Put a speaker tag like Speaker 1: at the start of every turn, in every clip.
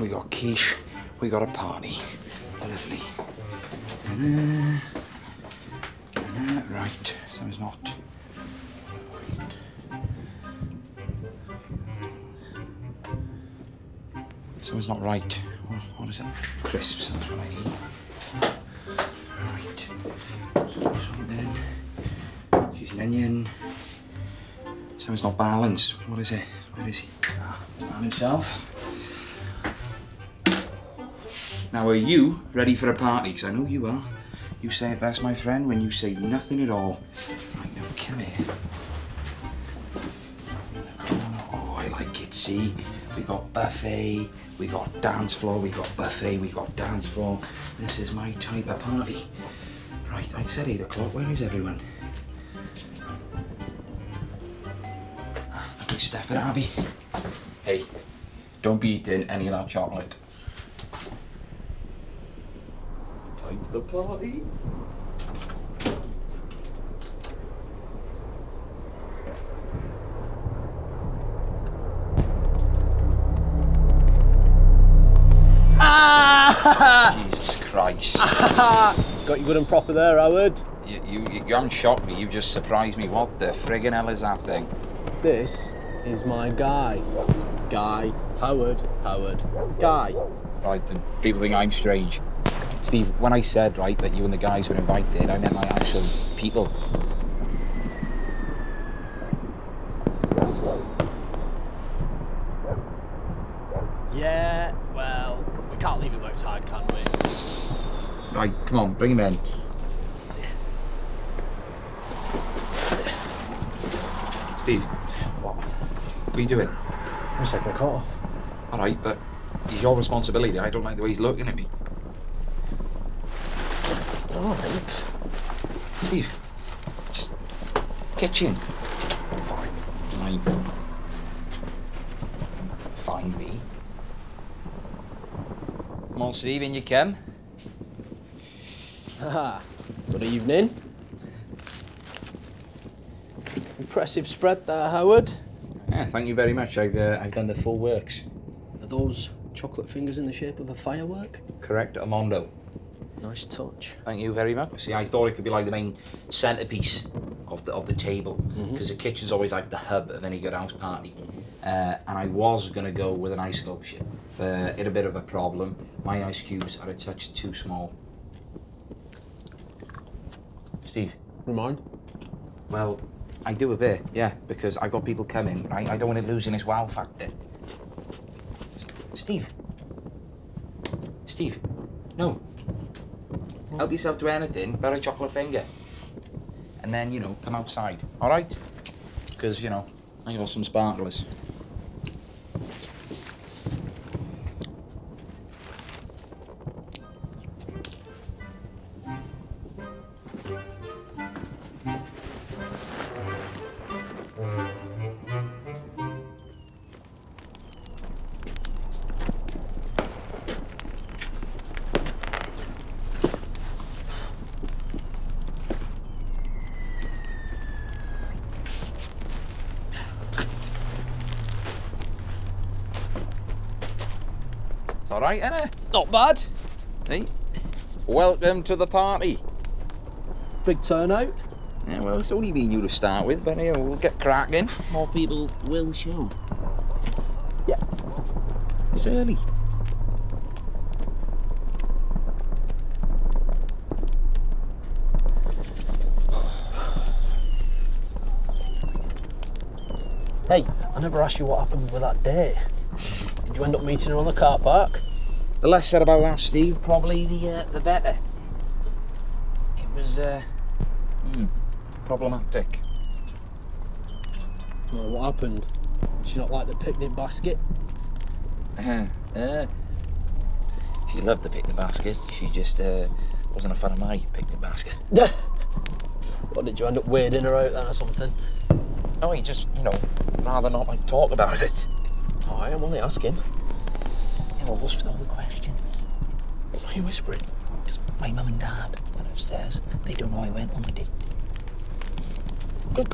Speaker 1: We got quiche, we got a party. Lovely. Uh, uh, right, someone's not. Someone's not right. What, what is it? Crisps, that's what I need. Right. So this one then. She's an onion. Someone's not balanced. What is it? Where is he? Ah, man himself. Now, are you ready for a party? Because I know you are. You say it best, my friend, when you say nothing at all. Right, now, come here. Oh, I like it, see? We got buffet, we got dance floor, we got buffet, we got dance floor. This is my type of party. Right, I said 8 o'clock. Where is everyone? Ah, Lovely Steph and Abby. Hey, don't be eating any of that chocolate. Time for the party. Jesus Christ.
Speaker 2: Got you good and proper there, Howard.
Speaker 1: you, you, you haven't shocked me, you've just surprised me. What the friggin' hell is that thing?
Speaker 2: This is my guy. Guy. Howard. Howard. Guy.
Speaker 1: Right, and people think I'm strange. Steve, when I said, right, that you and the guys were invited, I meant my actual people.
Speaker 2: Yeah, can't leave him outside, can we?
Speaker 1: Right, come on, bring him in. Steve,
Speaker 2: What?
Speaker 1: what are you doing?
Speaker 2: I'm just taking my coat off.
Speaker 1: All right, but it's your responsibility. I don't like the way he's looking at me.
Speaker 2: Alright.
Speaker 1: Steve, just kitchen.
Speaker 2: Fine.
Speaker 1: Fine. Find me. Come on, Steve, in you come.
Speaker 2: Haha. Good evening. Impressive spread there, Howard.
Speaker 1: Yeah, thank you very much. I've uh, I've done the full works.
Speaker 2: Are those chocolate fingers in the shape of a firework?
Speaker 1: Correct, Amondo.
Speaker 2: Nice touch.
Speaker 1: Thank you very much. See, I thought it could be like the main centerpiece of the of the table because the kitchen's always like the hub of any good house party. Uh, and I was gonna go with an ice sculpture, it uh, a bit of a problem. My ice cubes are a touch too small. Steve.
Speaker 2: Remind?
Speaker 1: Well, I do a bit, yeah, because I got people coming, right? I don't want it losing its wow factor. Steve. Steve. No. Help yourself to anything but a chocolate finger. And then, you know, come outside, all right? Because, you know, I got some sparklers. Right, innit?
Speaker 2: Not bad.
Speaker 1: Hey, welcome to the party.
Speaker 2: Big turnout.
Speaker 1: Yeah, well, it's only been you to start with, but yeah, we'll get cracking. More people will show.
Speaker 2: Yeah.
Speaker 1: It's early.
Speaker 2: Hey, I never asked you what happened with that date. Did you end up meeting her on the car park?
Speaker 1: The less said about that, Steve, probably the uh, the better. It was uh, hmm, problematic.
Speaker 2: Well, what happened? Did she not like the picnic basket?
Speaker 1: Uh, uh, she loved the picnic basket. She just uh, wasn't a fan of my picnic basket.
Speaker 2: What did you end up weirding her out then or something?
Speaker 1: No, he just, you know, rather not like talk about it.
Speaker 2: Oh, I am only asking.
Speaker 1: What's with all the questions?
Speaker 2: Why are you whispering?
Speaker 1: Because my mum and dad went upstairs. They don't know I went on the date.
Speaker 2: Good.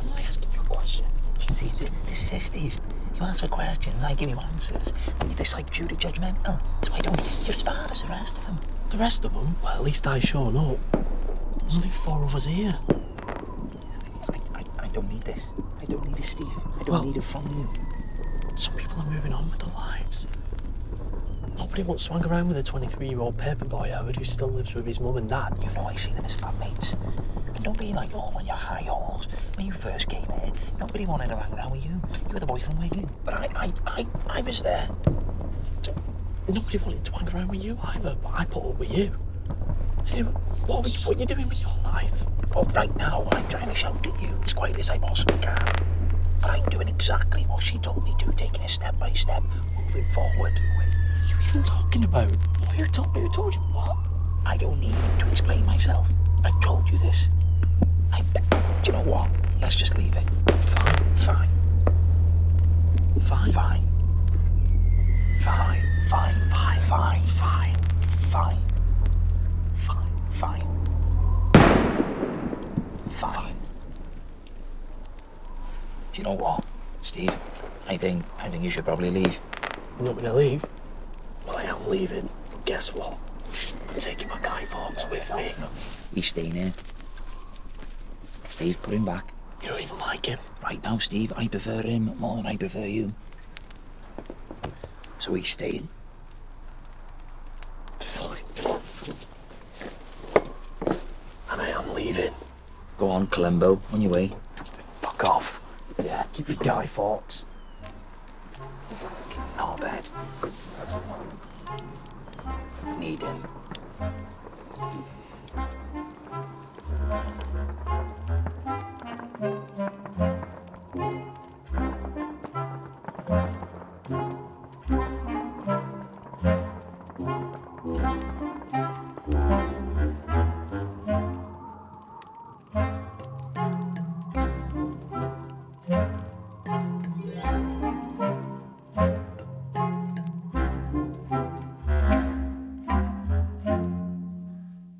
Speaker 2: I'm not asking you a question.
Speaker 1: See, this is it, Steve. You ask for questions, I give you answers. And this like Judah judgmental. So I don't. You're as bad as the rest of them.
Speaker 2: The rest of them, well, at least I sure know. There's only four of us here.
Speaker 1: I, I, I don't need this. I don't need it, Steve. I don't
Speaker 2: Well-
Speaker 1: need it from you.
Speaker 2: Some people are moving on with their lives. Nobody wants to hang around with a 23 year old paper boy Howard who still lives with his mum and dad.
Speaker 1: You know I see them as fat mates. And don't be like all on your high horse. When you first came here, nobody wanted to hang around with you. You were the boy from Wigan. But I, I, I, I was there.
Speaker 2: Nobody wanted to hang around with you either, but I put up with you. See, what, were you, what are you doing with your life?
Speaker 1: Well, right now, I'm trying to shout at you as quiet as I possibly can. But I'm doing exactly what she told me to, taking it step by step, moving forward.
Speaker 2: What are you even talking about? What you told Who told you what?
Speaker 1: I don't need to explain myself. I told you this. I bet. Do you know what? Let's just leave it.
Speaker 2: Fine,
Speaker 1: Fine.
Speaker 2: fine,
Speaker 1: Fine. Fine. Fine. Fine. Fine.
Speaker 2: fine,
Speaker 1: Fine.
Speaker 2: fine.
Speaker 1: Fine. Fine. Do you know what, Steve? I think I think you should probably leave.
Speaker 2: You want me to leave? Well, I am leaving. But guess what? I'm taking my Guy Fawkes with me.
Speaker 1: He's staying here. Steve, put him back.
Speaker 2: You don't even like him.
Speaker 1: Right now, Steve, I prefer him more than I prefer you. So he's staying.
Speaker 2: And I am leaving.
Speaker 1: Go on, Columbo, on your way.
Speaker 2: Fuck off. Yeah, keep your Guy Fawkes.
Speaker 1: Not bad. Need him.